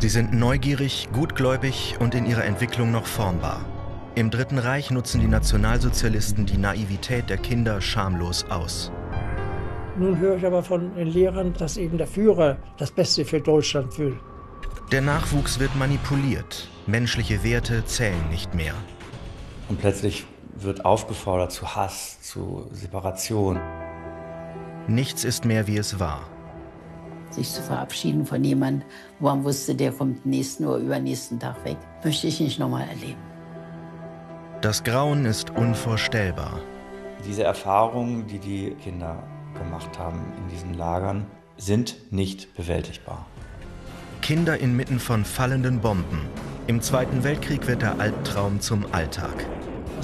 Sie sind neugierig, gutgläubig und in ihrer Entwicklung noch formbar. Im Dritten Reich nutzen die Nationalsozialisten die Naivität der Kinder schamlos aus. Nun höre ich aber von den Lehrern, dass eben der Führer das Beste für Deutschland will. Der Nachwuchs wird manipuliert. Menschliche Werte zählen nicht mehr. Und plötzlich wird aufgefordert zu Hass, zu Separation. Nichts ist mehr, wie es war. Sich zu verabschieden von jemandem, wo man wusste, der kommt nächsten oder übernächsten Tag weg, möchte ich nicht nochmal erleben. Das Grauen ist unvorstellbar. Diese Erfahrungen, die die Kinder gemacht haben in diesen Lagern, sind nicht bewältigbar. Kinder inmitten von fallenden Bomben. Im Zweiten Weltkrieg wird der Albtraum zum Alltag.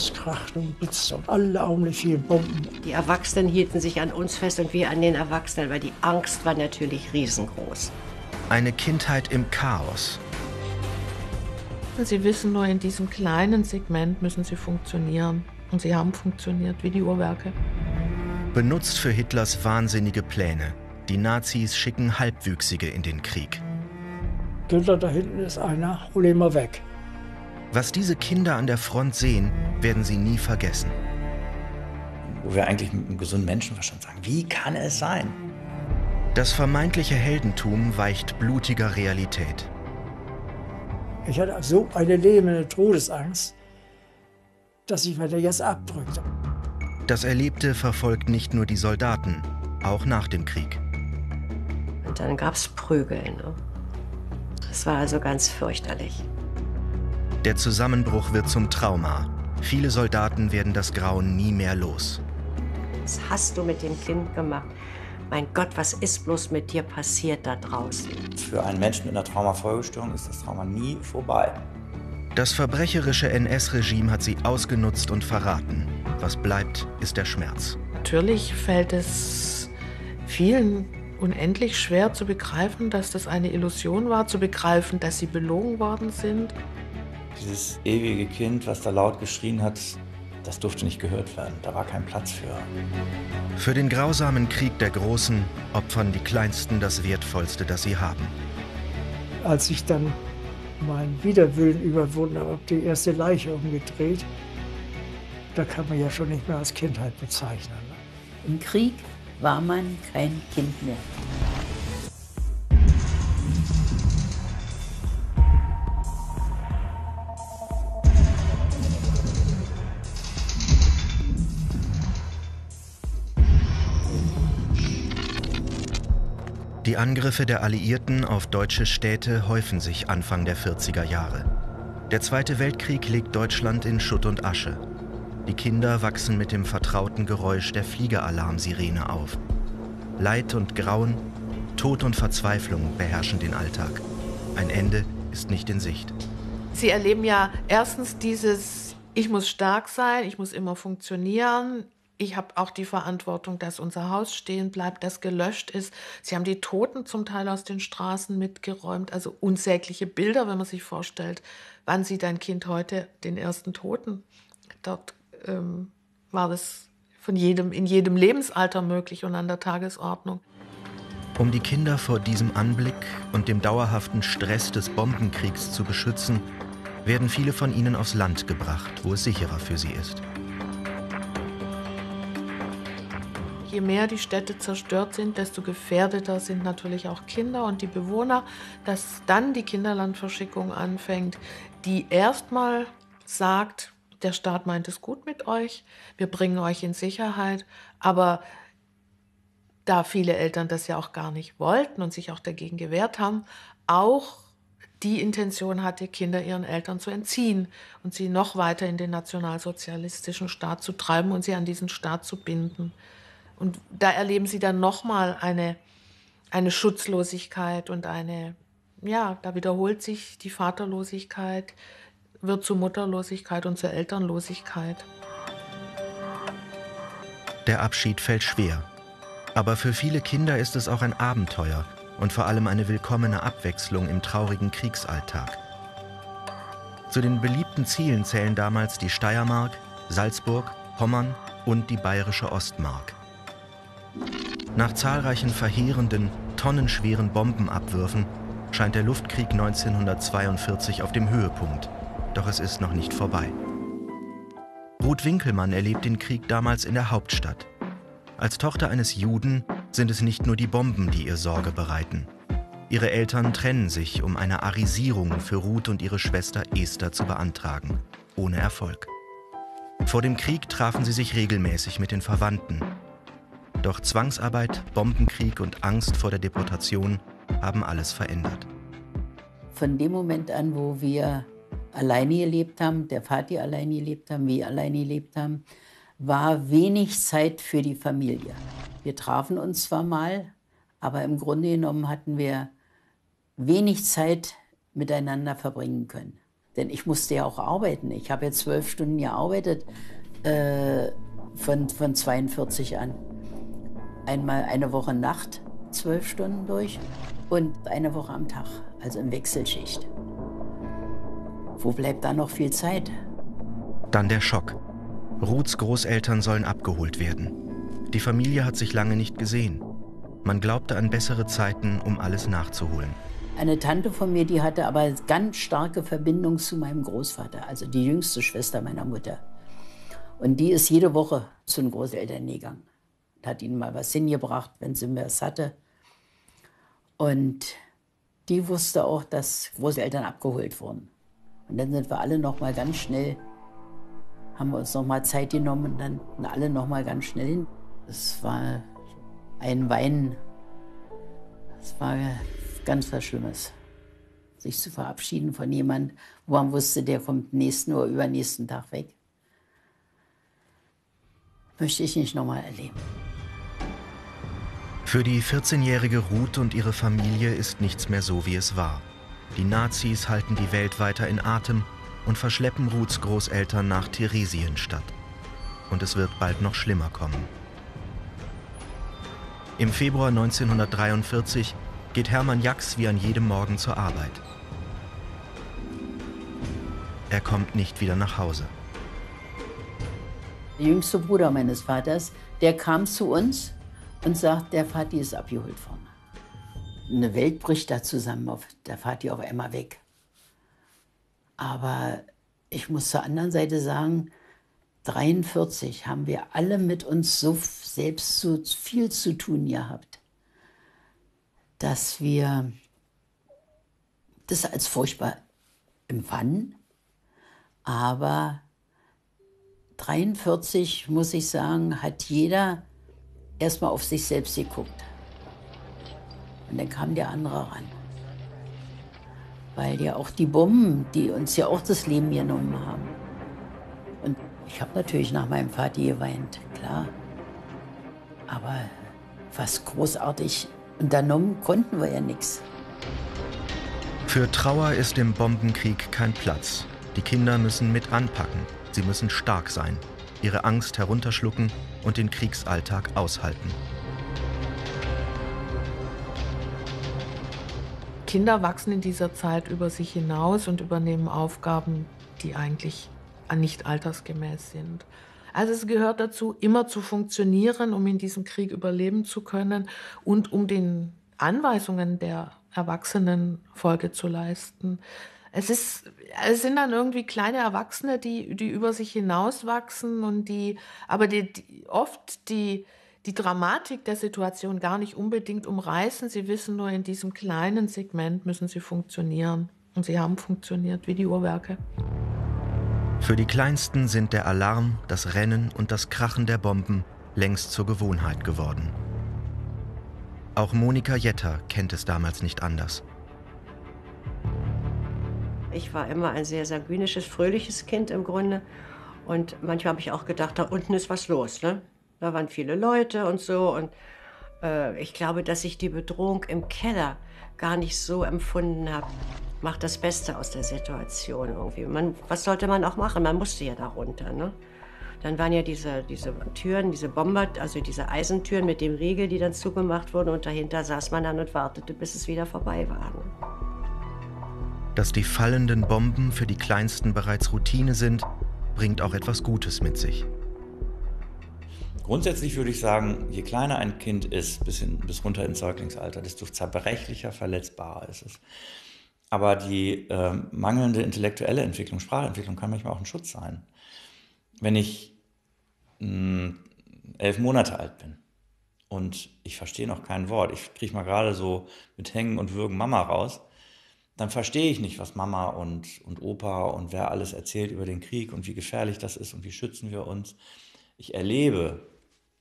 Es kracht und blitzt und alle Augenblick fielen Bomben. Die Erwachsenen hielten sich an uns fest und wir an den Erwachsenen, weil die Angst war natürlich riesengroß. Eine Kindheit im Chaos. Sie wissen nur, in diesem kleinen Segment müssen sie funktionieren. Und sie haben funktioniert wie die Uhrwerke. Benutzt für Hitlers wahnsinnige Pläne. Die Nazis schicken Halbwüchsige in den Krieg. Günther, da hinten ist einer, hol ihn mal weg. Was diese Kinder an der Front sehen, werden sie nie vergessen. Wo wir eigentlich mit einem gesunden Menschenverstand sagen, wie kann es sein? Das vermeintliche Heldentum weicht blutiger Realität. Ich hatte so eine lebende Todesangst, dass ich mir jetzt abdrückte. Das Erlebte verfolgt nicht nur die Soldaten, auch nach dem Krieg. Und dann gab es Prügel. Ne? Das war also ganz fürchterlich. Der Zusammenbruch wird zum Trauma. Viele Soldaten werden das Grauen nie mehr los. Was hast du mit dem Kind gemacht? Mein Gott, was ist bloß mit dir passiert da draußen? Für einen Menschen mit einer Traumafolgestörung ist das Trauma nie vorbei. Das verbrecherische NS-Regime hat sie ausgenutzt und verraten. Was bleibt, ist der Schmerz. Natürlich fällt es vielen unendlich schwer zu begreifen, dass das eine Illusion war, zu begreifen, dass sie belogen worden sind. Dieses ewige Kind, was da laut geschrien hat, das durfte nicht gehört werden. Da war kein Platz für. Für den grausamen Krieg der Großen opfern die Kleinsten das Wertvollste, das sie haben. Als ich dann meinen Widerwillen überwunden habe, die erste Leiche umgedreht, da kann man ja schon nicht mehr als Kindheit bezeichnen. Im Krieg war man kein Kind mehr. Die Angriffe der Alliierten auf deutsche Städte häufen sich Anfang der 40er Jahre. Der Zweite Weltkrieg legt Deutschland in Schutt und Asche. Die Kinder wachsen mit dem vertrauten Geräusch der Fliegeralarmsirene auf. Leid und Grauen, Tod und Verzweiflung beherrschen den Alltag. Ein Ende ist nicht in Sicht. Sie erleben ja erstens dieses, ich muss stark sein, ich muss immer funktionieren, ich habe auch die Verantwortung, dass unser Haus stehen bleibt, das gelöscht ist. Sie haben die Toten zum Teil aus den Straßen mitgeräumt, also unsägliche Bilder, wenn man sich vorstellt, wann sieht ein Kind heute den ersten Toten? Dort ähm, war das von jedem, in jedem Lebensalter möglich und an der Tagesordnung. Um die Kinder vor diesem Anblick und dem dauerhaften Stress des Bombenkriegs zu beschützen, werden viele von ihnen aufs Land gebracht, wo es sicherer für sie ist. Je mehr die Städte zerstört sind, desto gefährdeter sind natürlich auch Kinder und die Bewohner, dass dann die Kinderlandverschickung anfängt, die erstmal sagt, der Staat meint es gut mit euch, wir bringen euch in Sicherheit, aber da viele Eltern das ja auch gar nicht wollten und sich auch dagegen gewehrt haben, auch die Intention hatte, Kinder ihren Eltern zu entziehen und sie noch weiter in den nationalsozialistischen Staat zu treiben und sie an diesen Staat zu binden. Und da erleben sie dann nochmal eine, eine Schutzlosigkeit und eine, ja, da wiederholt sich die Vaterlosigkeit, wird zu Mutterlosigkeit und zur Elternlosigkeit. Der Abschied fällt schwer. Aber für viele Kinder ist es auch ein Abenteuer und vor allem eine willkommene Abwechslung im traurigen Kriegsalltag. Zu den beliebten Zielen zählen damals die Steiermark, Salzburg, Pommern und die bayerische Ostmark. Nach zahlreichen verheerenden, tonnenschweren Bombenabwürfen scheint der Luftkrieg 1942 auf dem Höhepunkt. Doch es ist noch nicht vorbei. Ruth Winkelmann erlebt den Krieg damals in der Hauptstadt. Als Tochter eines Juden sind es nicht nur die Bomben, die ihr Sorge bereiten. Ihre Eltern trennen sich, um eine Arisierung für Ruth und ihre Schwester Esther zu beantragen. Ohne Erfolg. Vor dem Krieg trafen sie sich regelmäßig mit den Verwandten. Doch Zwangsarbeit, Bombenkrieg und Angst vor der Deportation haben alles verändert. Von dem Moment an, wo wir alleine gelebt haben, der Vati alleine gelebt haben, wir alleine gelebt haben, war wenig Zeit für die Familie. Wir trafen uns zwar mal, aber im Grunde genommen hatten wir wenig Zeit miteinander verbringen können. Denn ich musste ja auch arbeiten. Ich habe jetzt zwölf Stunden gearbeitet äh, von, von 42 an. Einmal eine Woche Nacht, zwölf Stunden durch und eine Woche am Tag, also in Wechselschicht. Wo bleibt da noch viel Zeit? Dann der Schock. Ruths Großeltern sollen abgeholt werden. Die Familie hat sich lange nicht gesehen. Man glaubte an bessere Zeiten, um alles nachzuholen. Eine Tante von mir, die hatte aber ganz starke Verbindung zu meinem Großvater, also die jüngste Schwester meiner Mutter. Und die ist jede Woche zu den Großeltern gegangen. Hat ihnen mal was hingebracht, wenn sie mir was hatte. Und die wusste auch, dass Großeltern abgeholt wurden. Und dann sind wir alle noch mal ganz schnell, haben wir uns noch mal Zeit genommen und dann alle noch mal ganz schnell hin. Es war ein Weinen. Es war ganz was Schlimmes. Sich zu verabschieden von jemandem, wo man wusste, der kommt nächsten oder übernächsten Tag weg. Möchte ich nicht nochmal erleben. Für die 14-jährige Ruth und ihre Familie ist nichts mehr so, wie es war. Die Nazis halten die Welt weiter in Atem und verschleppen Ruths Großeltern nach Theresienstadt. Und es wird bald noch schlimmer kommen. Im Februar 1943 geht Hermann Jax wie an jedem Morgen zur Arbeit. Er kommt nicht wieder nach Hause. Der jüngste Bruder meines Vaters, der kam zu uns und sagt, der Vati ist abgeholt worden. Eine Welt bricht da zusammen, der Vati auf einmal weg. Aber ich muss zur anderen Seite sagen, 43 haben wir alle mit uns so selbst so viel zu tun gehabt dass wir das als furchtbar empfanden. Aber 43, muss ich sagen, hat jeder erstmal auf sich selbst geguckt. Und dann kam der andere ran. Weil ja auch die Bomben, die uns ja auch das Leben genommen haben. Und ich habe natürlich nach meinem Vater geweint, klar. Aber was großartig Unternommen konnten wir ja nichts. Für Trauer ist im Bombenkrieg kein Platz. Die Kinder müssen mit anpacken. Sie müssen stark sein, ihre Angst herunterschlucken und den Kriegsalltag aushalten. Kinder wachsen in dieser Zeit über sich hinaus und übernehmen Aufgaben, die eigentlich nicht altersgemäß sind. Also es gehört dazu, immer zu funktionieren, um in diesem Krieg überleben zu können und um den Anweisungen der Erwachsenen Folge zu leisten. Es, ist, es sind dann irgendwie kleine Erwachsene, die, die über sich hinauswachsen und die, aber die, die oft die, die Dramatik der Situation gar nicht unbedingt umreißen. Sie wissen nur, in diesem kleinen Segment müssen sie funktionieren. Und sie haben funktioniert wie die Uhrwerke. Für die Kleinsten sind der Alarm, das Rennen und das Krachen der Bomben längst zur Gewohnheit geworden. Auch Monika Jetter kennt es damals nicht anders. Ich war immer ein sehr sanguinisches, fröhliches Kind im Grunde. Und manchmal habe ich auch gedacht, da unten ist was los. Ne? Da waren viele Leute und so. Und äh, ich glaube, dass ich die Bedrohung im Keller gar nicht so empfunden habe macht das Beste aus der Situation irgendwie. Man, was sollte man auch machen? Man musste ja da runter. Ne? Dann waren ja diese, diese Türen, diese Bomber, also diese Eisentüren mit dem Riegel, die dann zugemacht wurden. Und dahinter saß man dann und wartete, bis es wieder vorbei war. Ne? Dass die fallenden Bomben für die Kleinsten bereits Routine sind, bringt auch etwas Gutes mit sich. Grundsätzlich würde ich sagen, je kleiner ein Kind ist, bis, hin, bis runter ins Säuglingsalter, desto zerbrechlicher, verletzbarer ist es. Aber die äh, mangelnde intellektuelle Entwicklung, Sprachentwicklung kann manchmal auch ein Schutz sein. Wenn ich mh, hm, elf Monate alt bin und ich verstehe noch kein Wort, ich kriege mal gerade so mit Hängen und Würgen Mama raus, dann verstehe ich nicht, was Mama und, und Opa und wer alles erzählt über den Krieg und wie gefährlich das ist und wie schützen wir uns. Ich erlebe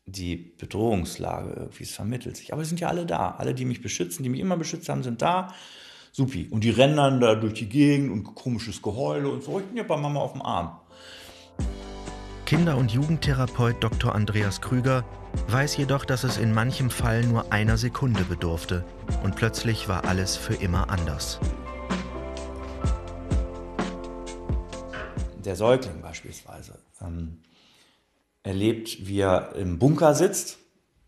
die Bedrohungslage irgendwie, es vermittelt sich. Aber es sind ja alle da. Alle, die mich beschützen, die mich immer beschützt haben, sind da. Supi. Und die rennen dann da durch die Gegend und komisches Geheule und so. Ich bin ja bei Mama auf dem Arm. Kinder- und Jugendtherapeut Dr. Andreas Krüger weiß jedoch, dass es in manchem Fall nur einer Sekunde bedurfte und plötzlich war alles für immer anders. Der Säugling beispielsweise ähm, erlebt, wie er im Bunker sitzt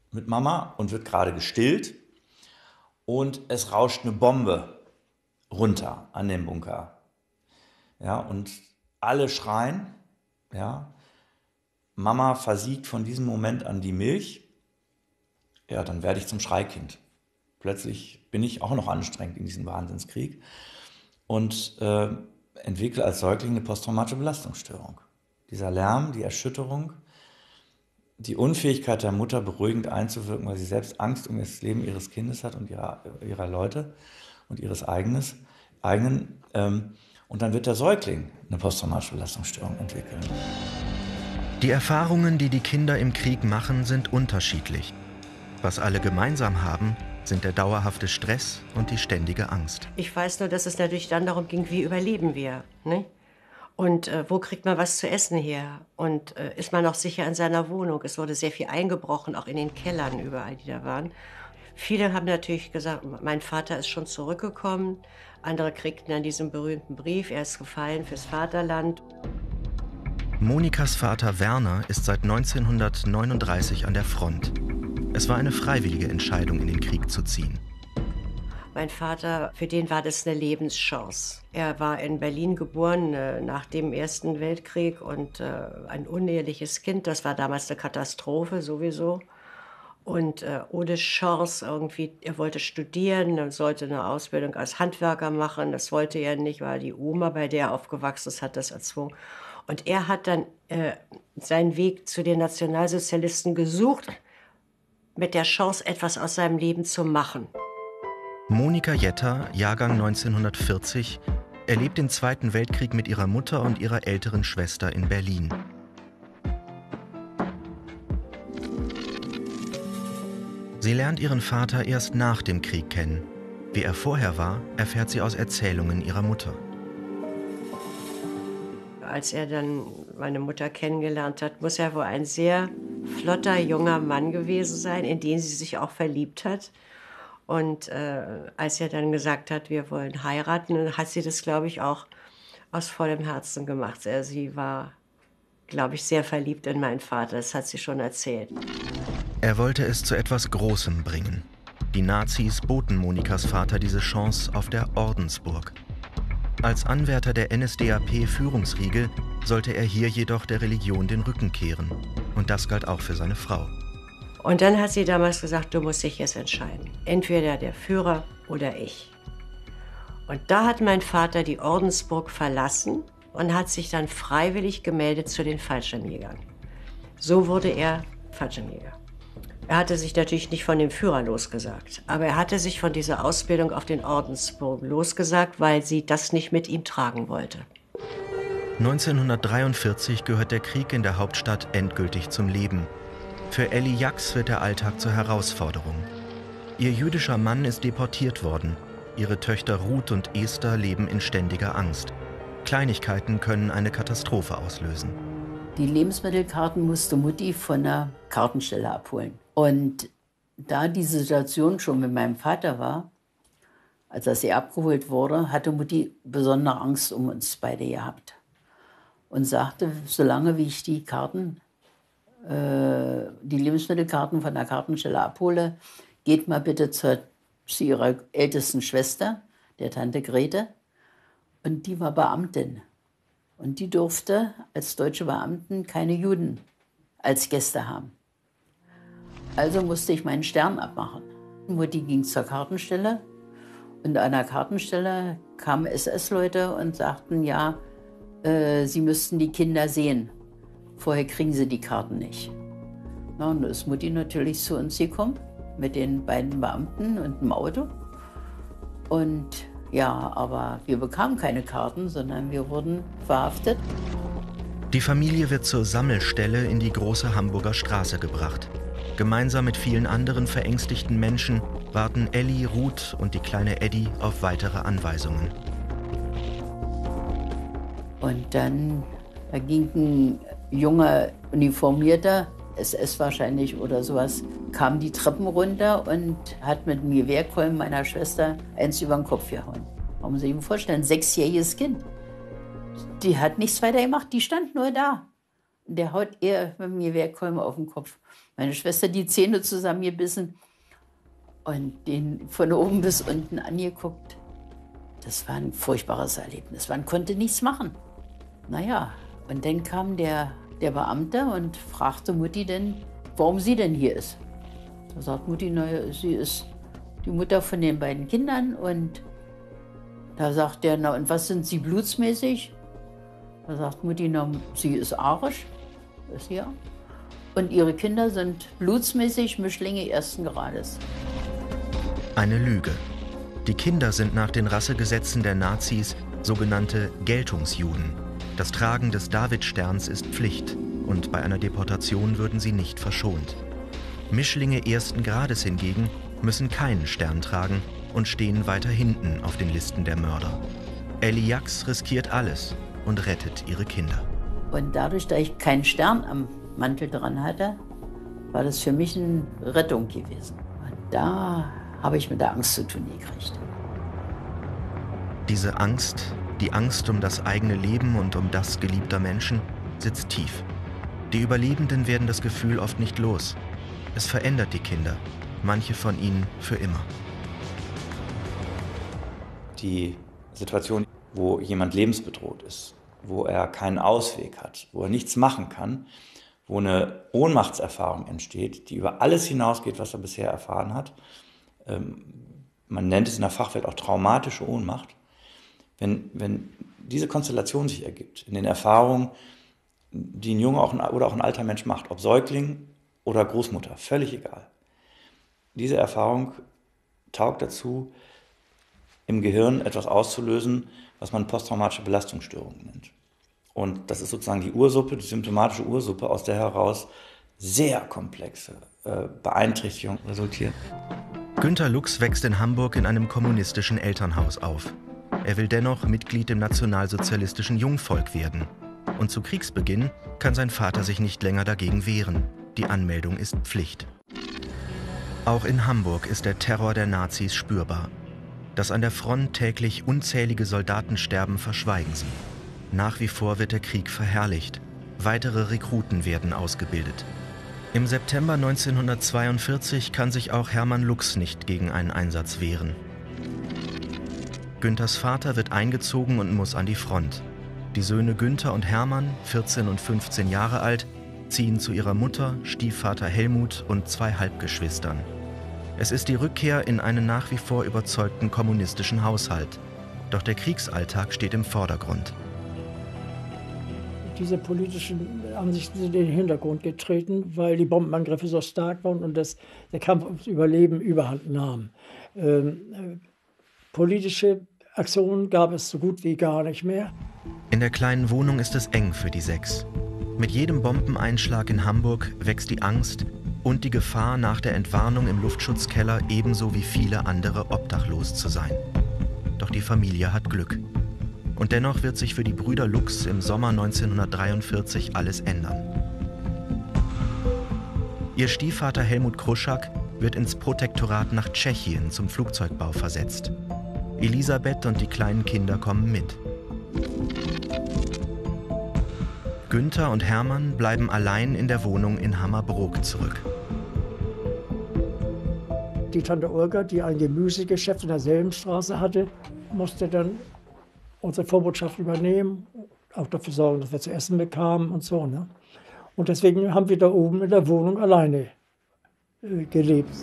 mit Mama und wird gerade gestillt und es rauscht eine Bombe runter an den Bunker. Ja, und alle schreien, ja, Mama versiegt von diesem Moment an die Milch, ja, dann werde ich zum Schreikind. Plötzlich bin ich auch noch anstrengend in diesem Wahnsinnskrieg und äh, entwickle als Säugling eine posttraumatische Belastungsstörung. Dieser Lärm, die Erschütterung, die Unfähigkeit der Mutter beruhigend einzuwirken, weil sie selbst Angst um das Leben ihres Kindes hat und ihrer, ihrer Leute und ihres eigenes, eigenen. Ähm, und dann wird der Säugling eine posttraumatische Belastungsstörung entwickeln. Die Erfahrungen, die die Kinder im Krieg machen, sind unterschiedlich. Was alle gemeinsam haben, sind der dauerhafte Stress und die ständige Angst. Ich weiß nur, dass es natürlich dann darum ging, wie überleben wir. Ne? Und äh, wo kriegt man was zu essen her? Und äh, ist man noch sicher in seiner Wohnung? Es wurde sehr viel eingebrochen, auch in den Kellern überall, die da waren. Viele haben natürlich gesagt, mein Vater ist schon zurückgekommen. Andere kriegten dann diesen berühmten Brief, er ist gefallen fürs Vaterland. Monikas Vater Werner ist seit 1939 an der Front. Es war eine freiwillige Entscheidung, in den Krieg zu ziehen. Mein Vater, für den war das eine Lebenschance. Er war in Berlin geboren äh, nach dem Ersten Weltkrieg und äh, ein uneheliches Kind. Das war damals eine Katastrophe sowieso. Und äh, ohne Chance irgendwie, er wollte studieren, er sollte eine Ausbildung als Handwerker machen. Das wollte er nicht, weil die Oma, bei der er aufgewachsen ist, hat das erzwungen. Und er hat dann äh, seinen Weg zu den Nationalsozialisten gesucht, mit der Chance, etwas aus seinem Leben zu machen. Monika Jetter, Jahrgang 1940, erlebt den Zweiten Weltkrieg mit ihrer Mutter und ihrer älteren Schwester in Berlin. Sie lernt ihren Vater erst nach dem Krieg kennen. Wie er vorher war, erfährt sie aus Erzählungen ihrer Mutter als er dann meine Mutter kennengelernt hat, muss er wohl ein sehr flotter junger Mann gewesen sein, in den sie sich auch verliebt hat. Und äh, als er dann gesagt hat, wir wollen heiraten, hat sie das, glaube ich, auch aus vollem Herzen gemacht. Also sie war, glaube ich, sehr verliebt in meinen Vater. Das hat sie schon erzählt. Er wollte es zu etwas Großem bringen. Die Nazis boten Monikas Vater diese Chance auf der Ordensburg. Als Anwärter der NSDAP-Führungsriege sollte er hier jedoch der Religion den Rücken kehren. Und das galt auch für seine Frau. Und dann hat sie damals gesagt, du musst dich jetzt entscheiden. Entweder der Führer oder ich. Und da hat mein Vater die Ordensburg verlassen und hat sich dann freiwillig gemeldet zu den Fallschirmjägern. So wurde er Fallschirmjäger. Er hatte sich natürlich nicht von dem Führer losgesagt, aber er hatte sich von dieser Ausbildung auf den Ordensbogen losgesagt, weil sie das nicht mit ihm tragen wollte. 1943 gehört der Krieg in der Hauptstadt endgültig zum Leben. Für Ellie Jax wird der Alltag zur Herausforderung. Ihr jüdischer Mann ist deportiert worden. Ihre Töchter Ruth und Esther leben in ständiger Angst. Kleinigkeiten können eine Katastrophe auslösen. Die Lebensmittelkarten musste Mutti von der Kartenstelle abholen. Und da diese Situation schon mit meinem Vater war, als er sie abgeholt wurde, hatte Mutti besondere Angst um uns beide gehabt. Und sagte, solange wie ich die Karten, äh, die Lebensmittelkarten von der Kartenstelle abhole, geht mal bitte zur, zu ihrer ältesten Schwester, der Tante Grete. Und die war Beamtin. Und die durfte als deutsche Beamten keine Juden als Gäste haben. Also musste ich meinen Stern abmachen. Mutti ging zur Kartenstelle und an der Kartenstelle kamen SS-Leute und sagten, ja, äh, sie müssten die Kinder sehen. Vorher kriegen sie die Karten nicht. Na, und da ist Mutti natürlich zu uns gekommen mit den beiden Beamten und dem Auto. Und ja, aber wir bekamen keine Karten, sondern wir wurden verhaftet. Die Familie wird zur Sammelstelle in die große Hamburger Straße gebracht. Gemeinsam mit vielen anderen verängstigten Menschen warten Ellie, Ruth und die kleine Eddie auf weitere Anweisungen. Und dann da ging ein junger Uniformierter, SS wahrscheinlich oder sowas, kam die Treppen runter und hat mit dem Gewehrkolben meiner Schwester eins über den Kopf gehauen. Man muss sich vorstellen, ein sechsjähriges Kind. Die hat nichts weiter gemacht, die stand nur da. Der haut ihr mit dem Gewehrkolben auf den Kopf. Meine Schwester die Zähne zusammengebissen und den von oben bis unten angeguckt. Das war ein furchtbares Erlebnis. Man konnte nichts machen. Naja, und dann kam der, der Beamte und fragte Mutti denn, warum sie denn hier ist. Da sagt Mutti, naja, sie ist die Mutter von den beiden Kindern. Und da sagt er, na und was sind sie blutsmäßig? Da sagt Mutti, na, sie ist arisch. Ist ja. Und ihre Kinder sind blutsmäßig Mischlinge ersten Grades. Eine Lüge. Die Kinder sind nach den Rassegesetzen der Nazis sogenannte Geltungsjuden. Das Tragen des Davidsterns ist Pflicht und bei einer Deportation würden sie nicht verschont. Mischlinge ersten Grades hingegen müssen keinen Stern tragen und stehen weiter hinten auf den Listen der Mörder. Ellie Jax riskiert alles und rettet ihre Kinder. Und dadurch, dass ich keinen Stern am Mantel dran hatte, war das für mich eine Rettung gewesen. Und da habe ich mit der Angst zu tun gekriegt. Diese Angst, die Angst um das eigene Leben und um das geliebter Menschen, sitzt tief. Die Überlebenden werden das Gefühl oft nicht los. Es verändert die Kinder, manche von ihnen für immer. Die Situation, wo jemand lebensbedroht ist, wo er keinen Ausweg hat, wo er nichts machen kann, wo eine Ohnmachtserfahrung entsteht, die über alles hinausgeht, was er bisher erfahren hat. Ähm, man nennt es in der Fachwelt auch traumatische Ohnmacht. Wenn, wenn diese Konstellation sich ergibt, in den Erfahrungen, die ein Junge auch ein, oder auch ein alter Mensch macht, ob Säugling oder Großmutter, völlig egal. Diese Erfahrung taugt dazu, im Gehirn etwas auszulösen, was man posttraumatische Belastungsstörung nennt. Und das ist sozusagen die Ursuppe, die symptomatische Ursuppe, aus der heraus sehr komplexe äh, Beeinträchtigungen resultieren. Günter Lux wächst in Hamburg in einem kommunistischen Elternhaus auf. Er will dennoch Mitglied im nationalsozialistischen Jungvolk werden. Und zu Kriegsbeginn kann sein Vater sich nicht länger dagegen wehren. Die Anmeldung ist Pflicht. Auch in Hamburg ist der Terror der Nazis spürbar. Dass an der Front täglich unzählige Soldaten sterben, verschweigen sie. Nach wie vor wird der Krieg verherrlicht. Weitere Rekruten werden ausgebildet. Im September 1942 kann sich auch Hermann Lux nicht gegen einen Einsatz wehren. Günthers Vater wird eingezogen und muss an die Front. Die Söhne Günther und Hermann, 14 und 15 Jahre alt, ziehen zu ihrer Mutter, Stiefvater Helmut und zwei Halbgeschwistern. Es ist die Rückkehr in einen nach wie vor überzeugten kommunistischen Haushalt. Doch der Kriegsalltag steht im Vordergrund. Diese politischen Ansichten sind in den Hintergrund getreten, weil die Bombenangriffe so stark waren und das, der Kampf ums Überleben überhand nahm. Ähm, äh, politische Aktionen gab es so gut wie gar nicht mehr. In der kleinen Wohnung ist es eng für die sechs. Mit jedem Bombeneinschlag in Hamburg wächst die Angst, und die Gefahr, nach der Entwarnung im Luftschutzkeller ebenso wie viele andere obdachlos zu sein. Doch die Familie hat Glück. Und dennoch wird sich für die Brüder Lux im Sommer 1943 alles ändern. Ihr Stiefvater Helmut Kruschak wird ins Protektorat nach Tschechien zum Flugzeugbau versetzt. Elisabeth und die kleinen Kinder kommen mit. Günther und Hermann bleiben allein in der Wohnung in Hammerbrook zurück. Die Tante Olga, die ein Gemüsegeschäft in derselben Straße hatte, musste dann unsere Vorbotschaft übernehmen, auch dafür sorgen, dass wir zu essen bekamen und so. Ne? Und deswegen haben wir da oben in der Wohnung alleine äh, gelebt.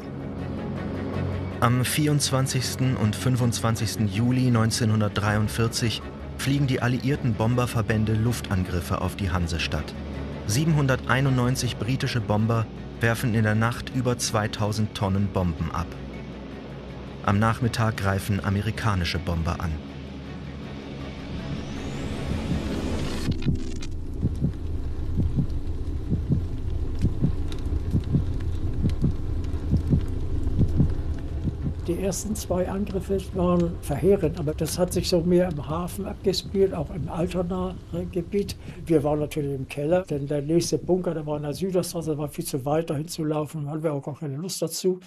Am 24. und 25. Juli 1943 fliegen die alliierten Bomberverbände Luftangriffe auf die Hansestadt. 791 britische Bomber werfen in der Nacht über 2000 Tonnen Bomben ab. Am Nachmittag greifen amerikanische Bomber an. Die ersten zwei Angriffe waren verheerend, aber das hat sich so mehr im Hafen abgespielt, auch im Altona-Gebiet. Wir waren natürlich im Keller, denn der nächste Bunker, der war in der Süderstraße, war viel zu weit dahin zu laufen, hatten wir auch gar keine Lust dazu.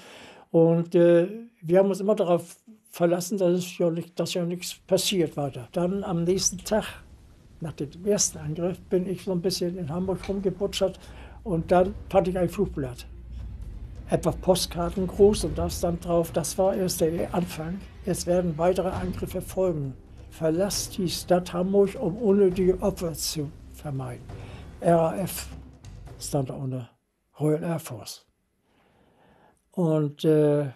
Und äh, wir haben uns immer darauf verlassen, dass, es ja nicht, dass ja nichts passiert weiter. Dann am nächsten Tag, nach dem ersten Angriff, bin ich so ein bisschen in Hamburg rumgebutschert und dann fand ich ein Flugblatt etwa Postkarten groß und das dann drauf, das war erst der Anfang. Es werden weitere Angriffe folgen. Verlasst die Stadt Hamburg, um unnötige Opfer zu vermeiden. RAF stand da unter Royal Air Force. Und äh,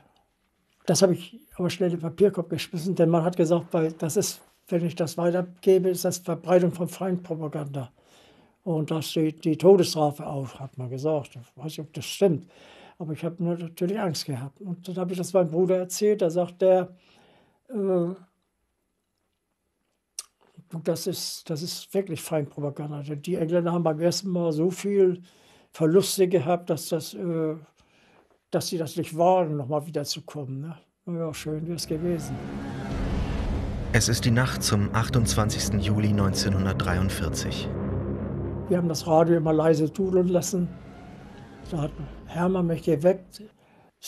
das habe ich aber schnell in den Papierkorb geschmissen, denn man hat gesagt, weil das ist, wenn ich das weitergebe, ist das Verbreitung von Feindpropaganda. Und da steht die Todesstrafe auf, hat man gesagt. Ich weiß nicht, ob das stimmt. Aber ich habe natürlich Angst gehabt. Und dann habe ich das meinem Bruder erzählt. Da sagt der, äh, das ist, das ist wirklich Feindpropaganda. Die Engländer haben beim ersten Mal so viel Verluste gehabt, dass, das, äh, dass sie das nicht wagen, nochmal wiederzukommen. Ne? Ja, schön wäre es gewesen. Es ist die Nacht zum 28. Juli 1943. Wir haben das Radio immer leise tudeln lassen. Da hat Hermann mich geweckt,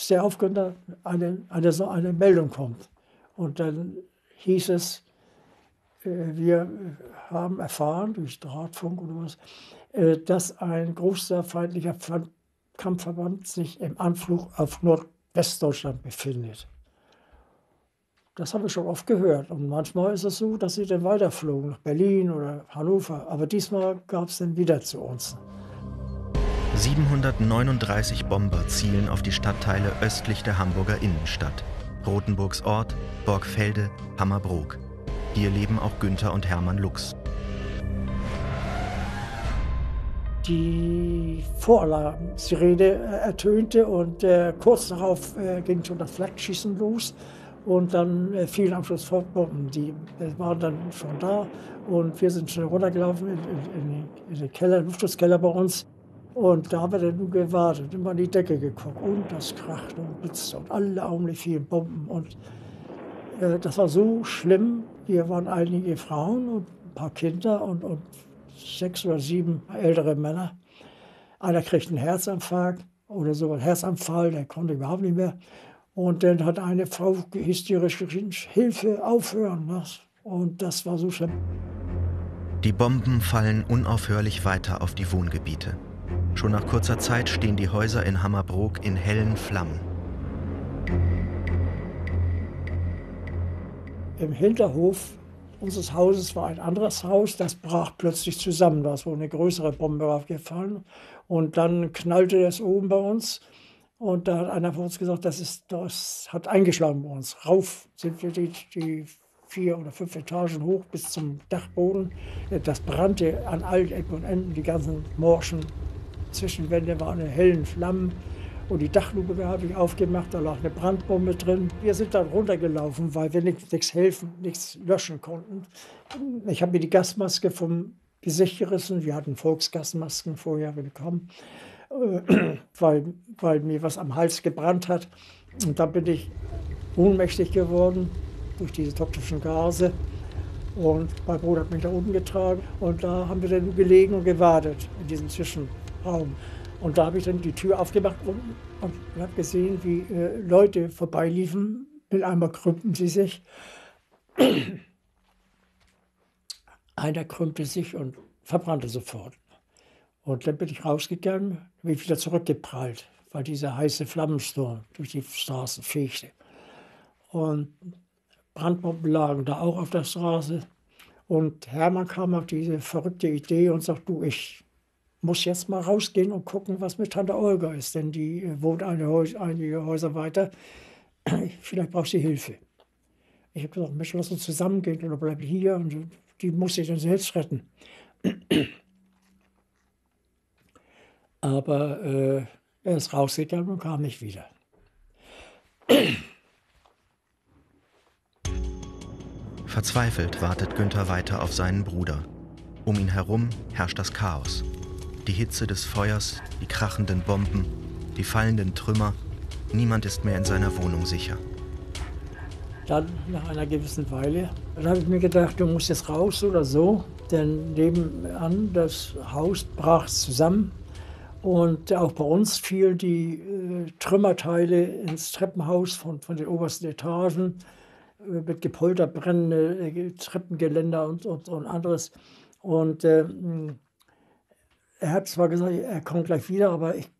der aufgehört, eine, eine, eine Meldung kommt. Und dann hieß es, äh, wir haben erfahren durch Drahtfunk oder was, äh, dass ein großer feindlicher Kampfverband sich im Anflug auf Nordwestdeutschland befindet. Das habe ich schon oft gehört. Und manchmal ist es so, dass sie dann weiterflogen nach Berlin oder Hannover. Aber diesmal gab es dann wieder zu uns. 739 Bomber zielen auf die Stadtteile östlich der Hamburger Innenstadt. Rotenburgs Ort, Borgfelde, Hammerbrook. Hier leben auch Günther und Hermann Lux. Die Voralarmsirene ertönte und äh, kurz darauf äh, ging schon das Flakschießen los. Und dann äh, fielen am Schluss Bomben. Die äh, waren dann schon da und wir sind schnell runtergelaufen in, in, in den Keller, Luftschutzkeller bei uns. Und da haben wir dann nur gewartet, immer an die Decke geguckt und das krachte und blitzte und alle Augenblick fielen Bomben. Und äh, das war so schlimm. Wir waren einige Frauen und ein paar Kinder und, und sechs oder sieben ältere Männer. Einer kriegt einen Herzinfarkt oder so einen Herzanfall, der konnte überhaupt nicht mehr. Und dann hat eine Frau hysterisch geschrien, Hilfe, aufhören. Was? Und das war so schlimm. Die Bomben fallen unaufhörlich weiter auf die Wohngebiete. Schon nach kurzer Zeit stehen die Häuser in Hammerbrook in hellen Flammen. Im Hinterhof unseres Hauses war ein anderes Haus, das brach plötzlich zusammen. Da ist wohl eine größere Bombe aufgefallen. Und dann knallte es oben bei uns. Und da hat einer von uns gesagt, das, ist, das hat eingeschlagen bei uns. Rauf sind wir die, die vier oder fünf Etagen hoch bis zum Dachboden. Das brannte an allen Ecken und Enden, die ganzen morschen Zwischenwände waren in hellen Flammen. Und die Dachluke habe ich aufgemacht, da lag eine Brandbombe drin. Wir sind dann runtergelaufen, weil wir nichts helfen, nichts löschen konnten. Ich habe mir die Gasmaske vom Gesicht gerissen. Wir hatten Volksgasmasken vorher bekommen, äh, weil, weil mir was am Hals gebrannt hat. Und dann bin ich ohnmächtig geworden durch diese toxischen Gase. Und mein Bruder hat mich da unten getragen. Und da haben wir dann gelegen und gewartet in diesem Zwischen. Raum. Und da habe ich dann die Tür aufgemacht und, und habe gesehen, wie äh, Leute vorbeiliefen. Mit einmal krümmten sie sich. Einer krümmte sich und verbrannte sofort. Und dann bin ich rausgegangen, bin wieder zurückgeprallt, weil dieser heiße Flammensturm durch die Straßen fegte. Und Brandbomben lagen da auch auf der Straße. Und Hermann kam auf diese verrückte Idee und sagt, du, ich muss jetzt mal rausgehen und gucken, was mit Tante Olga ist, denn die äh, wohnt einige Häuser weiter. Vielleicht braucht sie Hilfe. Ich habe gesagt, Mensch, lass uns zusammengehen oder bleib hier. Und die muss sich dann selbst retten. Aber äh, er ist rausgegangen und kam nicht wieder. Verzweifelt wartet Günther weiter auf seinen Bruder. Um ihn herum herrscht das Chaos. Die Hitze des Feuers, die krachenden Bomben, die fallenden Trümmer. Niemand ist mehr in seiner Wohnung sicher. Dann, nach einer gewissen Weile, habe ich mir gedacht, du musst jetzt raus oder so. Denn nebenan, das Haus brach zusammen. Und auch bei uns fielen die äh, Trümmerteile ins Treppenhaus von, von den obersten Etagen äh, mit gepoltert brennende äh, Treppengeländer und, und, und anderes. Und äh, er hat zwar gesagt, er kommt gleich wieder, aber ich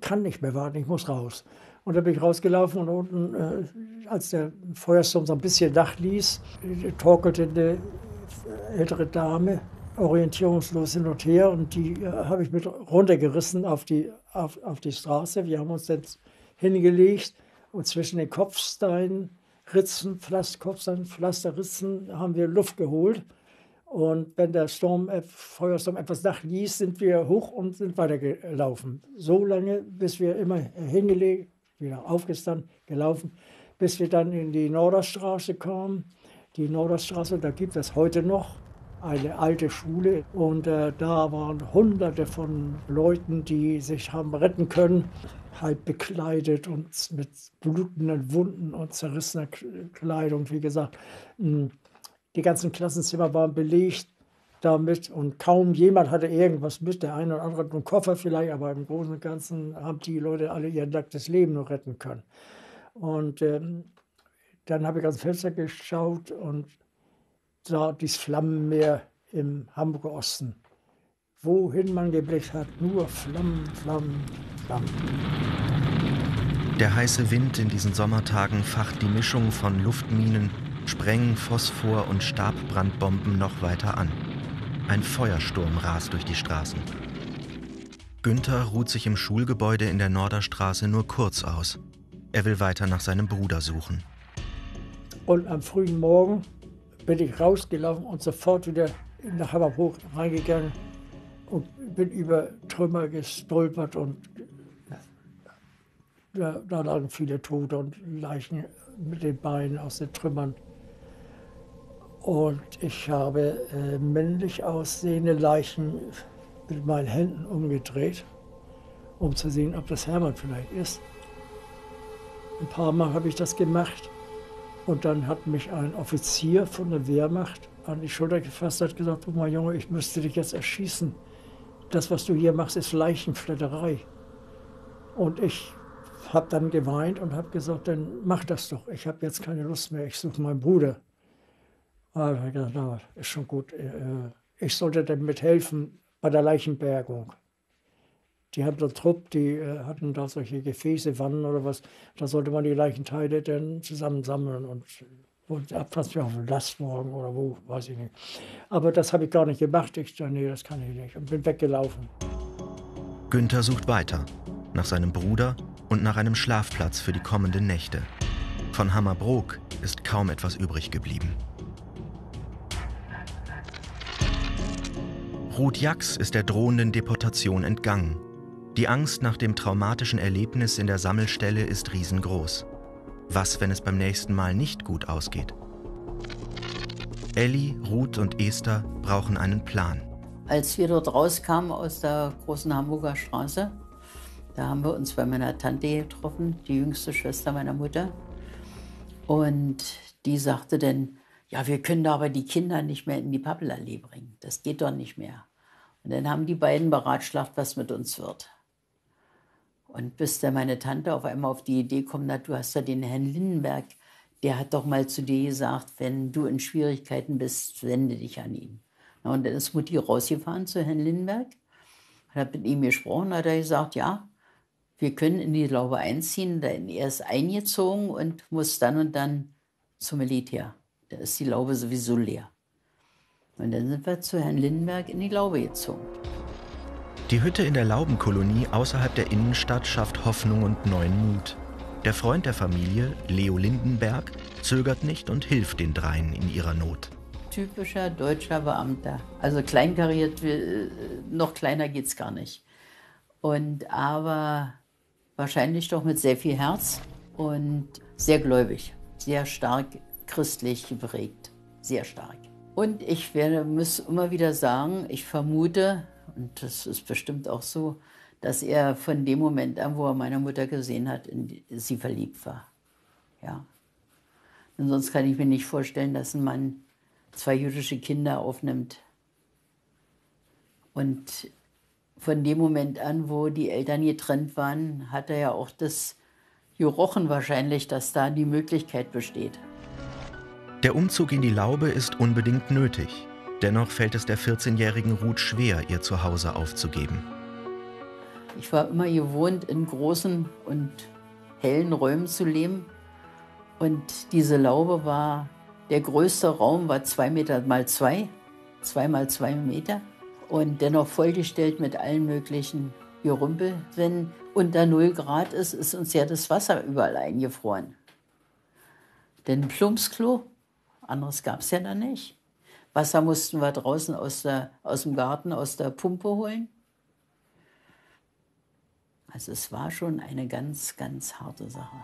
kann nicht mehr warten, ich muss raus. Und da bin ich rausgelaufen und unten, äh, als der Feuersturm so ein bisschen nachließ, torkelte eine ältere Dame orientierungslos hin und her und die äh, habe ich mit runtergerissen auf die, auf, auf die Straße. Wir haben uns dann hingelegt und zwischen den Kopfsteinen, Ritzen, Kopfsteinen, Pflasterritzen haben wir Luft geholt. Und wenn der Sturm, äh, Feuersturm etwas nachließ, sind wir hoch und sind weitergelaufen. So lange, bis wir immer hingelegt, wieder aufgestanden, gelaufen, bis wir dann in die Norderstraße kamen. Die Norderstraße, da gibt es heute noch eine alte Schule und äh, da waren hunderte von Leuten, die sich haben retten können, halb bekleidet und mit blutenden Wunden und zerrissener Kleidung, wie gesagt. Die ganzen Klassenzimmer waren belegt damit und kaum jemand hatte irgendwas mit. Der eine oder andere hat einen Koffer vielleicht, aber im Großen und Ganzen haben die Leute alle ihr nacktes Leben nur retten können. Und ähm, dann habe ich ans Fenster geschaut und sah dieses Flammenmeer im Hamburger Osten. Wohin man geblickt hat, nur Flammen, Flammen, Flammen. Der heiße Wind in diesen Sommertagen facht die Mischung von Luftminen, Spreng-, Phosphor- und Stabbrandbomben noch weiter an. Ein Feuersturm rast durch die Straßen. Günther ruht sich im Schulgebäude in der Norderstraße nur kurz aus. Er will weiter nach seinem Bruder suchen. Und am frühen Morgen bin ich rausgelaufen und sofort wieder nach Hammerhoch reingegangen und bin über Trümmer gestolpert und da, da lagen viele Tote und Leichen mit den Beinen aus den Trümmern. Und ich habe äh, männlich aussehende Leichen mit meinen Händen umgedreht, um zu sehen, ob das Hermann vielleicht ist. Ein paar Mal habe ich das gemacht. Und dann hat mich ein Offizier von der Wehrmacht an die Schulter gefasst und hat gesagt, du mein Junge, ich müsste dich jetzt erschießen. Das, was du hier machst, ist Leichenflatterei. Und ich habe dann geweint und habe gesagt, dann mach das doch. Ich habe jetzt keine Lust mehr, ich suche meinen Bruder. Aber ich gesagt, na, ist schon gut. Äh, ich sollte dann mithelfen bei der Leichenbergung. Die hatten einen Trupp, die äh, hatten da solche Gefäße, Wannen oder was. Da sollte man die Leichenteile dann zusammensammeln und, und abfassen auf den Lastwagen oder wo, weiß ich nicht. Aber das habe ich gar nicht gemacht. Ich dachte, nee, das kann ich nicht. Und bin weggelaufen. Günther sucht weiter. Nach seinem Bruder und nach einem Schlafplatz für die kommenden Nächte. Von Hammerbrook ist kaum etwas übrig geblieben. Ruth Jax ist der drohenden Deportation entgangen die Angst nach dem traumatischen Erlebnis in der Sammelstelle ist riesengroß. Was, wenn es beim nächsten Mal nicht gut ausgeht? Elli, Ruth und Esther brauchen einen Plan. Als wir dort rauskamen aus der großen Hamburger Straße, da haben wir uns bei meiner Tante getroffen, die jüngste Schwester meiner Mutter. Und die sagte dann, ja, wir können da aber die Kinder nicht mehr in die Pappelallee bringen. Das geht doch nicht mehr. Und dann haben die beiden beratschlagt, was mit uns wird. Und bis da meine Tante auf einmal auf die Idee kommt, na, du hast ja den Herrn Lindenberg, der hat doch mal zu dir gesagt, wenn du in Schwierigkeiten bist, wende dich an ihn. Na, und dann ist Mutti rausgefahren zu Herrn Lindenberg, hat mit ihm gesprochen, hat er gesagt, ja, wir können in die Laube einziehen. Denn er ist eingezogen und muss dann und dann zum Militär. Da ist die Laube sowieso leer. Und dann sind wir zu Herrn Lindenberg in die Laube gezogen. Die Hütte in der Laubenkolonie außerhalb der Innenstadt schafft Hoffnung und neuen Mut. Der Freund der Familie, Leo Lindenberg, zögert nicht und hilft den dreien in ihrer Not. Typischer deutscher Beamter. Also kleinkariert, äh, noch kleiner geht's gar nicht. Und aber wahrscheinlich doch mit sehr viel Herz und sehr gläubig, sehr stark christlich geprägt, sehr stark. Und ich werde, muss immer wieder sagen, ich vermute, und das ist bestimmt auch so, dass er von dem Moment an, wo er meine Mutter gesehen hat, in sie verliebt war. Ja. Und sonst kann ich mir nicht vorstellen, dass ein Mann zwei jüdische Kinder aufnimmt. Und von dem Moment an, wo die Eltern getrennt waren, hat er ja auch das gerochen wahrscheinlich, dass da die Möglichkeit besteht. Der Umzug in die Laube ist unbedingt nötig. Dennoch fällt es der 14-jährigen Ruth schwer, ihr Zuhause aufzugeben. Ich war immer gewohnt, in großen und hellen Räumen zu leben. Und diese Laube war, der größte Raum war zwei Meter mal zwei, zwei mal zwei Meter. Und dennoch vollgestellt mit allen möglichen Gerümpel. Wenn unter 0 Grad ist, ist uns ja das Wasser überall eingefroren. Denn Plumpsklo, anderes gab es ja da nicht. Wasser mussten wir draußen aus, der, aus dem Garten, aus der Pumpe holen. Also es war schon eine ganz, ganz harte Sache.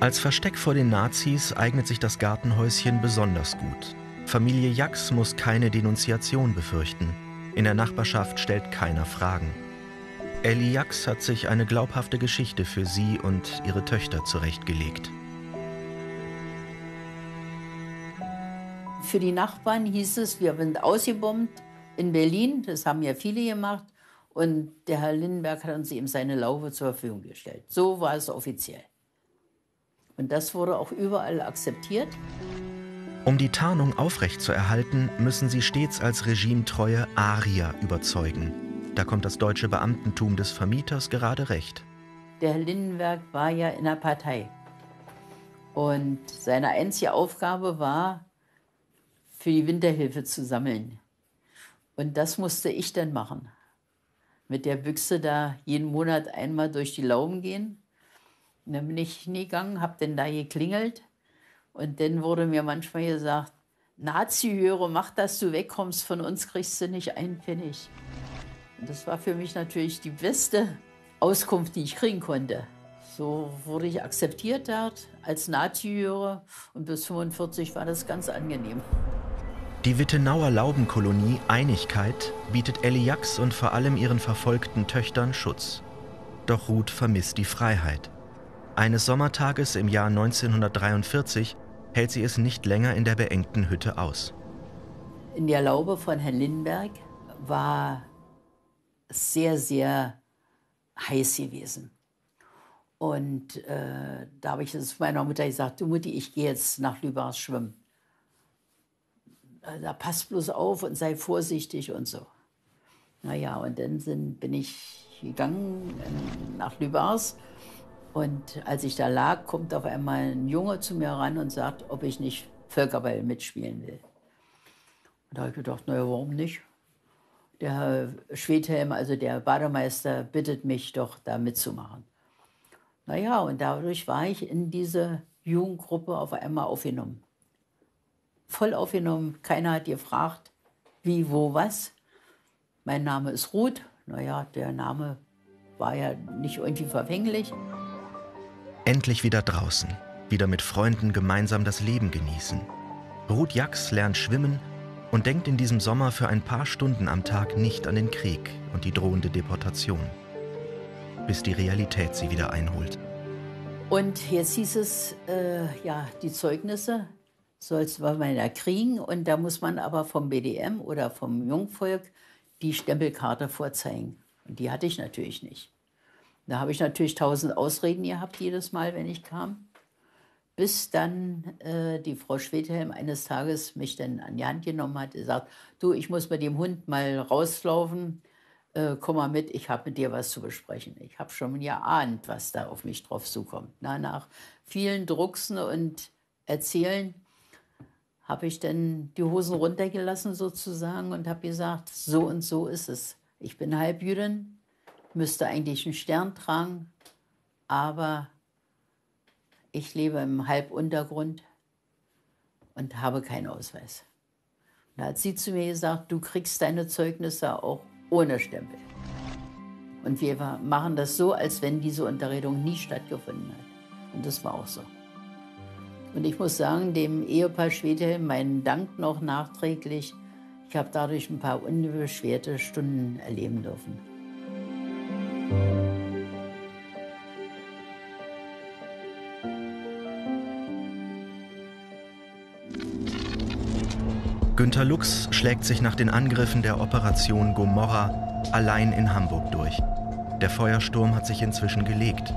Als Versteck vor den Nazis eignet sich das Gartenhäuschen besonders gut. Familie Jax muss keine Denunziation befürchten. In der Nachbarschaft stellt keiner Fragen. Ellie Jax hat sich eine glaubhafte Geschichte für sie und ihre Töchter zurechtgelegt. Für die Nachbarn hieß es, wir sind ausgebombt in Berlin, das haben ja viele gemacht, und der Herr Lindenberg hat uns eben seine Laube zur Verfügung gestellt. So war es offiziell. Und das wurde auch überall akzeptiert. Um die Tarnung aufrechtzuerhalten, müssen sie stets als regimetreue Arier überzeugen. Da kommt das deutsche Beamtentum des Vermieters gerade recht. Der Herr Lindenberg war ja in der Partei. Und seine einzige Aufgabe war, für die Winterhilfe zu sammeln. Und das musste ich dann machen mit der Büchse da jeden Monat einmal durch die Lauben gehen. Und dann bin ich hingegangen, habe dann da geklingelt und dann wurde mir manchmal gesagt, Nazi-Höre, mach, dass du wegkommst, von uns kriegst du nicht einen Pfennig. Und das war für mich natürlich die beste Auskunft, die ich kriegen konnte. So wurde ich akzeptiert dort als Nazi-Hörer und bis 45 war das ganz angenehm. Die Wittenauer Laubenkolonie Einigkeit bietet Elli Jax und vor allem ihren verfolgten Töchtern Schutz. Doch Ruth vermisst die Freiheit. Eines Sommertages im Jahr 1943 hält sie es nicht länger in der beengten Hütte aus. In der Laube von Herrn Lindenberg war sehr, sehr heiß gewesen. Und äh, da habe ich es meiner Mutter gesagt, du Mutti, ich gehe jetzt nach Lübars schwimmen. Äh, da passt bloß auf und sei vorsichtig und so. Naja, und dann sind, bin ich gegangen nach Lübars. Und als ich da lag, kommt auf einmal ein Junge zu mir ran und sagt, ob ich nicht Völkerball mitspielen will. Und da habe ich gedacht, naja, warum nicht? Der Herr Schwedhelm, also der Bademeister, bittet mich doch, da mitzumachen. Naja, und dadurch war ich in diese Jugendgruppe auf einmal aufgenommen voll aufgenommen. Keiner hat gefragt, wie, wo, was. Mein Name ist Ruth. Naja, der Name war ja nicht irgendwie verfänglich. Endlich wieder draußen, wieder mit Freunden gemeinsam das Leben genießen. Ruth Jax lernt schwimmen und denkt in diesem Sommer für ein paar Stunden am Tag nicht an den Krieg und die drohende Deportation, bis die Realität sie wieder einholt. Und jetzt hieß es, äh, ja, die Zeugnisse, sollst du man ja kriegen. Und da muss man aber vom BDM oder vom Jungvolk die Stempelkarte vorzeigen. Und die hatte ich natürlich nicht. Da habe ich natürlich tausend Ausreden gehabt jedes Mal, wenn ich kam. Bis dann äh, die Frau Schwedhelm eines Tages mich dann an die Hand genommen hat und gesagt, du, ich muss mit dem Hund mal rauslaufen, äh, komm mal mit, ich habe mit dir was zu besprechen. Ich habe schon geahnt, was da auf mich drauf zukommt. Na, nach vielen Drucksen und Erzählen habe ich dann die Hosen runtergelassen sozusagen und habe gesagt, so und so ist es. Ich bin Halbjüdin, müsste eigentlich einen Stern tragen, aber ich lebe im Halbuntergrund und habe keinen Ausweis. Da hat sie zu mir gesagt, du kriegst deine Zeugnisse auch ohne Stempel. Und wir machen das so, als wenn diese Unterredung nie stattgefunden hat. Und das war auch so. Und ich muss sagen, dem Ehepaar Schwede meinen Dank noch nachträglich. Ich habe dadurch ein paar unbeschwerte Stunden erleben dürfen. Günter Lux schlägt sich nach den Angriffen der Operation Gomorra allein in Hamburg durch. Der Feuersturm hat sich inzwischen gelegt.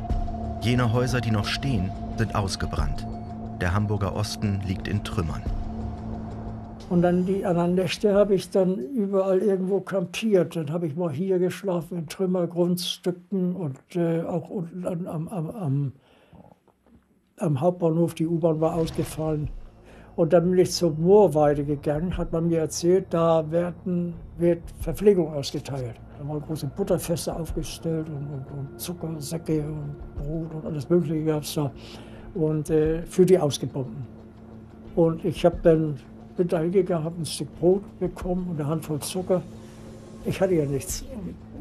Jene Häuser, die noch stehen, sind ausgebrannt. Der Hamburger Osten liegt in Trümmern. Und dann die anderen Nächte habe ich dann überall irgendwo kampiert. Dann habe ich mal hier geschlafen in Trümmergrundstücken und äh, auch unten am, am, am, am Hauptbahnhof. Die U-Bahn war ausgefallen. Und dann bin ich zur Moorweide gegangen, hat man mir erzählt, da werden, wird Verpflegung ausgeteilt. Da waren große Butterfeste aufgestellt und, und, und Zuckersäcke und Brot und alles Mögliche gab es da. Und äh, für die Ausgebombten. Und ich habe dann, bin da hingegangen, habe ein Stück Brot bekommen und eine Handvoll Zucker. Ich hatte ja nichts.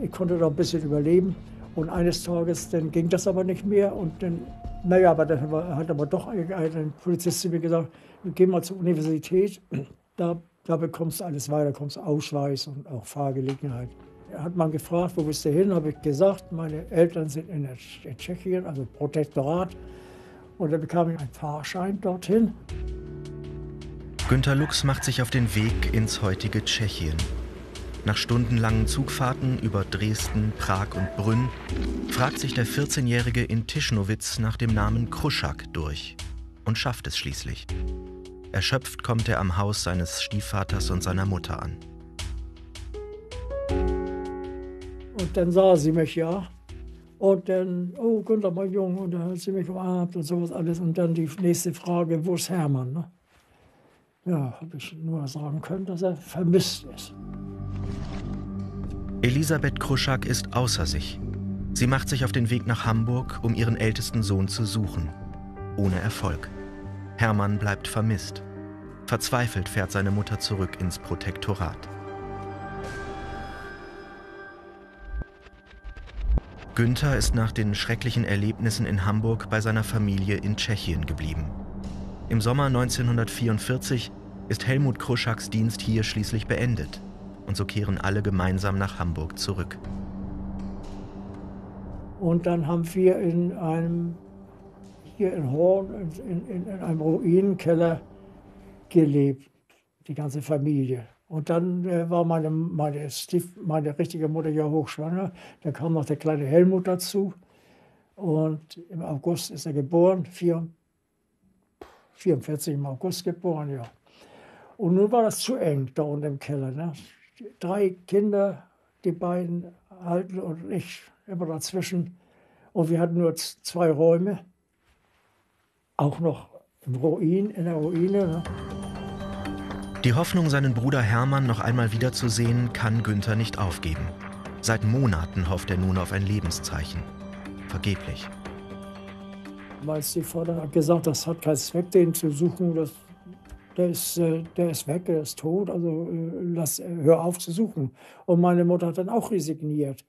Ich konnte da ein bisschen überleben. Und eines Tages, dann ging das aber nicht mehr. Und dann, naja, aber dann hat aber doch ein, Polizist zu mir gesagt, geh mal zur Universität, da, da bekommst du alles weiter, bekommst Ausweis und auch Fahrgelegenheit. Hat man gefragt, wo bist du hin, habe ich gesagt, meine Eltern sind in, der, in Tschechien, also Protektorat. Und da bekam ich einen Fahrschein dorthin. Günter Lux macht sich auf den Weg ins heutige Tschechien. Nach stundenlangen Zugfahrten über Dresden, Prag und Brünn fragt sich der 14-Jährige in Tischnowitz nach dem Namen Kruschak durch und schafft es schließlich. Erschöpft kommt er am Haus seines Stiefvaters und seiner Mutter an. Und dann sah sie mich ja. Und dann, oh Günther, mein Junge, und dann hat sie mich umarmt und sowas alles. Und dann die nächste Frage, wo ist Hermann? Ne? Ja, habe ich nur sagen können, dass er vermisst ist. Elisabeth Kruschak ist außer sich. Sie macht sich auf den Weg nach Hamburg, um ihren ältesten Sohn zu suchen. Ohne Erfolg. Hermann bleibt vermisst. Verzweifelt fährt seine Mutter zurück ins Protektorat. Günther ist nach den schrecklichen Erlebnissen in Hamburg bei seiner Familie in Tschechien geblieben. Im Sommer 1944 ist Helmut Kruschaks Dienst hier schließlich beendet und so kehren alle gemeinsam nach Hamburg zurück. Und dann haben wir in einem hier in Horn in, in, in einem Ruinenkeller gelebt, die ganze Familie. Und dann äh, war meine, meine, Stief, meine richtige Mutter ja hochschwanger. Da kam noch der kleine Helmut dazu. Und im August ist er geboren, 44 im August geboren, ja. Und nun war das zu eng da unten im Keller. Ne? Drei Kinder, die beiden Alten und ich immer dazwischen. Und wir hatten nur zwei Räume auch noch im Ruin, in der Ruine. Ne? Die Hoffnung, seinen Bruder Hermann noch einmal wiederzusehen, kann Günther nicht aufgeben. Seit Monaten hofft er nun auf ein Lebenszeichen. Vergeblich. Mein Vater hat gesagt, das hat keinen Zweck, den zu suchen. Das, der, ist, äh, der ist weg, der ist tot, also äh, lass, hör auf zu suchen. Und meine Mutter hat dann auch resigniert.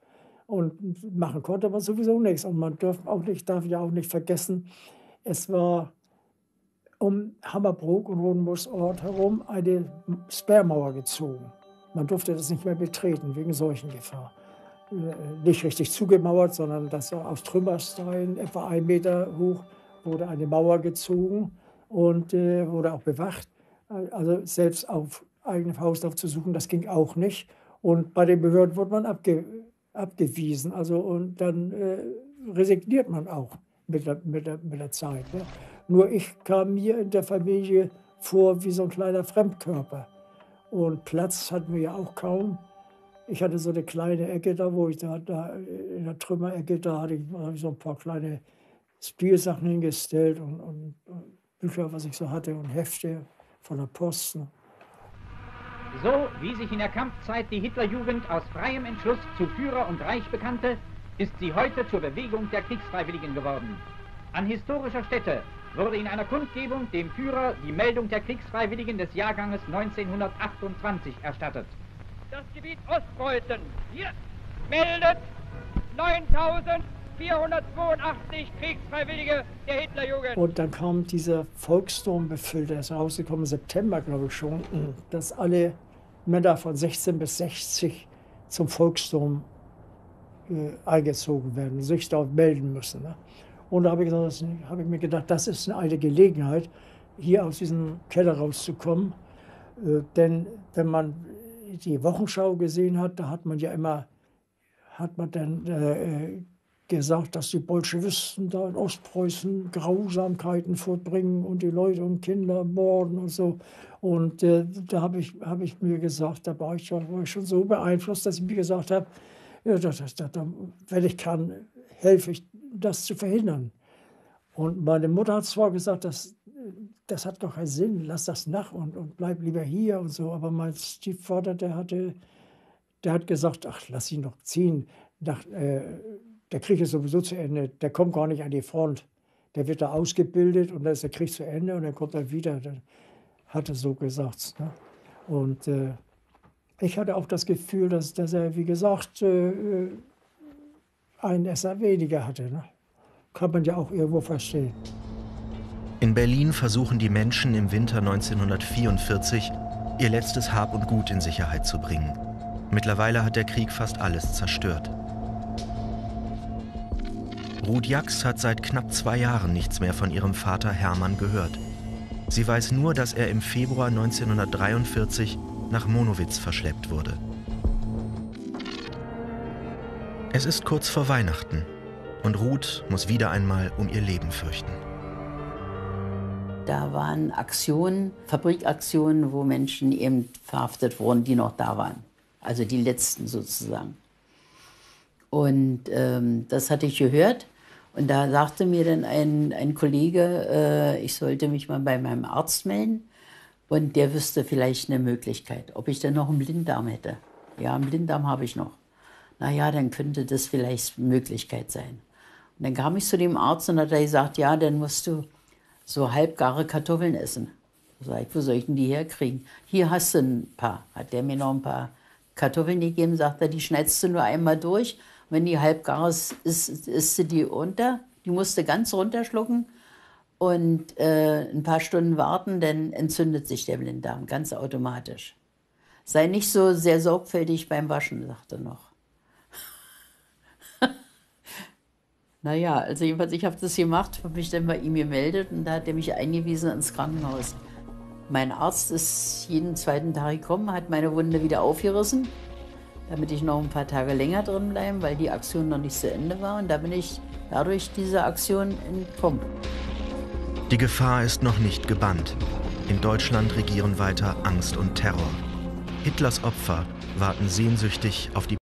Und machen konnte man sowieso nichts. Und man darf, auch nicht, darf ja auch nicht vergessen, es war um Hammerbrook und Rodenbuschort herum eine Sperrmauer gezogen. Man durfte das nicht mehr betreten wegen Seuchengefahr. Äh, nicht richtig zugemauert, sondern das war aus Trümmersteinen, etwa ein Meter hoch, wurde eine Mauer gezogen und äh, wurde auch bewacht. Also selbst auf eigene Faust aufzusuchen, das ging auch nicht. Und bei den Behörden wurde man abge abgewiesen. Also und dann äh, resigniert man auch mit der, mit der, mit der Zeit. Ne? Nur ich kam mir in der Familie vor wie so ein kleiner Fremdkörper. Und Platz hatten wir ja auch kaum. Ich hatte so eine kleine Ecke da, wo ich da, da in der Trümmerecke, da hatte ich, ich so ein paar kleine Spielsachen hingestellt und, und, und, Bücher, was ich so hatte und Hefte, von der Post. Ne? So wie sich in der Kampfzeit die Hitlerjugend aus freiem Entschluss zu Führer und Reich bekannte, ist sie heute zur Bewegung der Kriegsfreiwilligen geworden. An historischer Stätte wurde in einer Kundgebung dem Führer die Meldung der Kriegsfreiwilligen des Jahrganges 1928 erstattet. Das Gebiet Ostpreußen hier meldet 9482 Kriegsfreiwillige der Hitlerjugend. Und dann kam dieser Volkssturmbefehl, der ist rausgekommen im September, glaube ich schon, dass alle Männer von 16 bis 60 zum Volkssturm äh, eingezogen werden, sich dort melden müssen. Ne? Und da habe ich, hab ich mir gedacht, das ist eine Gelegenheit, hier aus diesem Keller rauszukommen. Äh, denn wenn man die Wochenschau gesehen hat, da hat man ja immer, hat man dann äh, gesagt, dass die Bolschewisten da in Ostpreußen Grausamkeiten vorbringen und die Leute und Kinder morden und so. Und äh, da habe ich, hab ich mir gesagt, da war ich, schon, war ich schon so beeinflusst, dass ich mir gesagt habe, ja, das, das, das, wenn ich kann, helfe ich, das zu verhindern. Und meine Mutter hat zwar gesagt, das, das hat doch keinen Sinn, lass das nach und, und bleib lieber hier und so. Aber mein Stiefvater, der hatte, der hat gesagt, ach, lass ihn doch ziehen. Nach, äh, der Krieg ist sowieso zu Ende, der kommt gar nicht an die Front. Der wird da ausgebildet und dann ist der Krieg zu Ende und dann kommt er wieder. Dann hat er so gesagt. Ne? Und äh, ich hatte auch das Gefühl, dass, dass er, wie gesagt, äh, äh einen Esser weniger hatte. Ne? Kann man ja auch irgendwo verstehen. In Berlin versuchen die Menschen im Winter 1944, ihr letztes Hab und Gut in Sicherheit zu bringen. Mittlerweile hat der Krieg fast alles zerstört. Ruth Jax hat seit knapp zwei Jahren nichts mehr von ihrem Vater Hermann gehört. Sie weiß nur, dass er im Februar 1943 nach Monowitz verschleppt wurde. Es ist kurz vor Weihnachten und Ruth muss wieder einmal um ihr Leben fürchten. Da waren Aktionen, Fabrikaktionen, wo Menschen eben verhaftet wurden, die noch da waren. Also die letzten sozusagen. Und ähm, das hatte ich gehört und da sagte mir dann ein, ein Kollege, äh, ich sollte mich mal bei meinem Arzt melden und der wüsste vielleicht eine Möglichkeit, ob ich denn noch einen Blinddarm hätte. Ja, einen Blinddarm habe ich noch. Naja, dann könnte das vielleicht Möglichkeit sein. Und dann kam ich zu dem Arzt und hat er gesagt, ja, dann musst du so halbgare Kartoffeln essen. Sag ich, wo soll ich denn die herkriegen? Hier hast du ein paar. Hat der mir noch ein paar Kartoffeln gegeben, sagt er, die schneidest du nur einmal durch wenn die halbgar ist, ist, ist sie die unter. Die musste ganz runterschlucken und äh, ein paar Stunden warten, dann entzündet sich der Blinddarm ganz automatisch. Sei nicht so sehr sorgfältig beim Waschen, sagte er noch. Naja, also jedenfalls, ich habe das gemacht, habe mich dann bei ihm gemeldet und da hat er mich eingewiesen ins Krankenhaus. Mein Arzt ist jeden zweiten Tag gekommen, hat meine Wunde wieder aufgerissen damit ich noch ein paar Tage länger drin bleibe, weil die Aktion noch nicht zu Ende war. Und da bin ich dadurch dieser Aktion entkommen. Die Gefahr ist noch nicht gebannt. In Deutschland regieren weiter Angst und Terror. Hitlers Opfer warten sehnsüchtig auf die